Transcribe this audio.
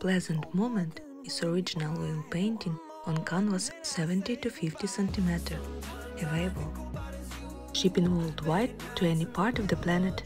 Pleasant Moment is original oil painting on canvas 70 to 50 cm. Available. Shipping worldwide to any part of the planet